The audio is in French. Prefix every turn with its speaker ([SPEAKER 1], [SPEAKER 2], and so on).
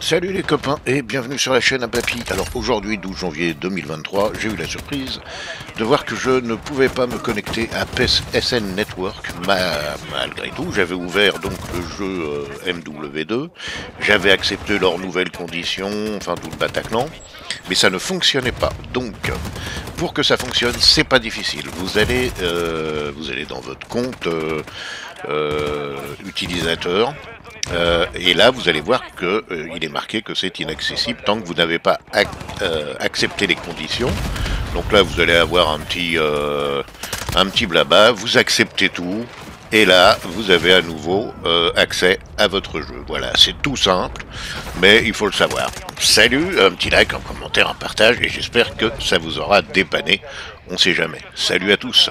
[SPEAKER 1] Salut les copains et bienvenue sur la chaîne à Papy. Alors aujourd'hui 12 janvier 2023, j'ai eu la surprise de voir que je ne pouvais pas me connecter à PSN Network malgré tout. J'avais ouvert donc le jeu euh, MW2, j'avais accepté leurs nouvelles conditions, enfin tout le Bataclan, mais ça ne fonctionnait pas. Donc pour que ça fonctionne, c'est pas difficile. Vous allez, euh, dans votre compte euh, utilisateur euh, et là, vous allez voir qu'il euh, est marqué que c'est inaccessible tant que vous n'avez pas euh, accepté les conditions. Donc là, vous allez avoir un petit, un petit blabla, vous acceptez tout, et là, vous avez à nouveau accès à votre jeu. Voilà, c'est tout simple, mais il faut le savoir. Salut, un petit like, un commentaire, un partage, et j'espère que ça vous aura dépanné. On sait jamais. Salut à tous.